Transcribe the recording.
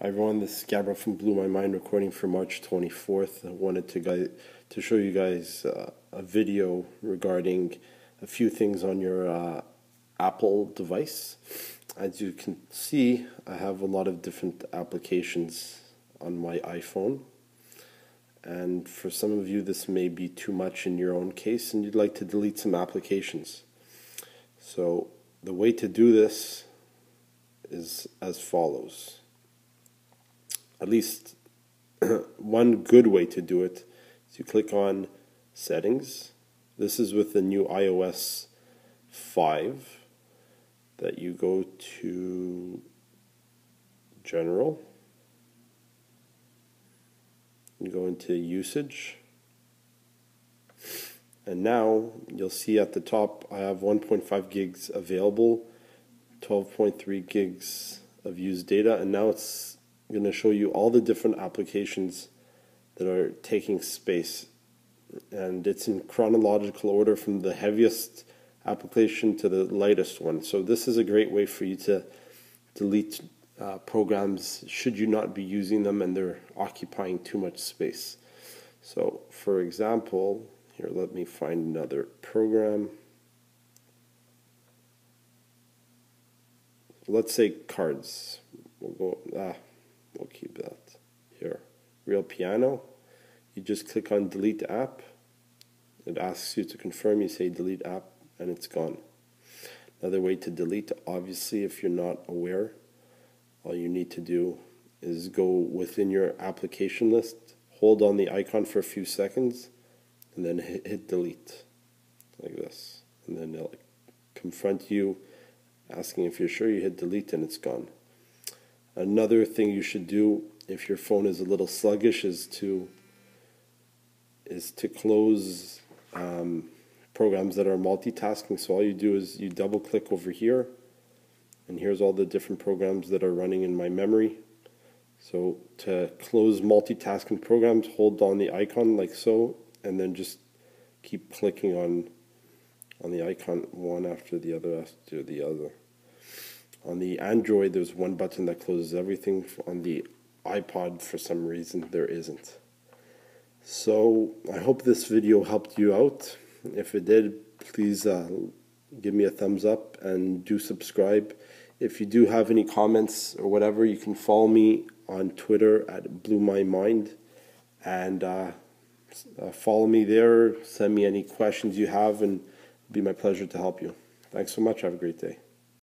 Hi everyone, this is Gabriel from Blew My Mind recording for March 24th. I wanted to to show you guys uh, a video regarding a few things on your uh, Apple device. As you can see, I have a lot of different applications on my iPhone. And for some of you, this may be too much in your own case, and you'd like to delete some applications. So, the way to do this is as follows at least one good way to do it is you click on settings. This is with the new iOS 5 that you go to general. and go into usage. And now you'll see at the top I have 1.5 gigs available, 12.3 gigs of used data, and now it's I'm going to show you all the different applications that are taking space. And it's in chronological order from the heaviest application to the lightest one. So this is a great way for you to delete uh, programs should you not be using them and they're occupying too much space. So for example, here let me find another program. Let's say cards. We'll go, ah, we'll keep that here. Real Piano, you just click on delete app. It asks you to confirm, you say delete app, and it's gone. Another way to delete, obviously, if you're not aware, all you need to do is go within your application list, hold on the icon for a few seconds, and then hit, hit delete, like this. And then it'll confront you asking if you're sure you hit delete and it's gone. Another thing you should do if your phone is a little sluggish is to is to close um, programs that are multitasking. So all you do is you double click over here, and here's all the different programs that are running in my memory. So to close multitasking programs, hold on the icon like so, and then just keep clicking on on the icon one after the other after the other. On the Android, there's one button that closes everything. On the iPod, for some reason, there isn't. So I hope this video helped you out. If it did, please uh, give me a thumbs up and do subscribe. If you do have any comments or whatever, you can follow me on Twitter at Blew My Mind and uh, uh, follow me there. Send me any questions you have, and be my pleasure to help you. Thanks so much. Have a great day.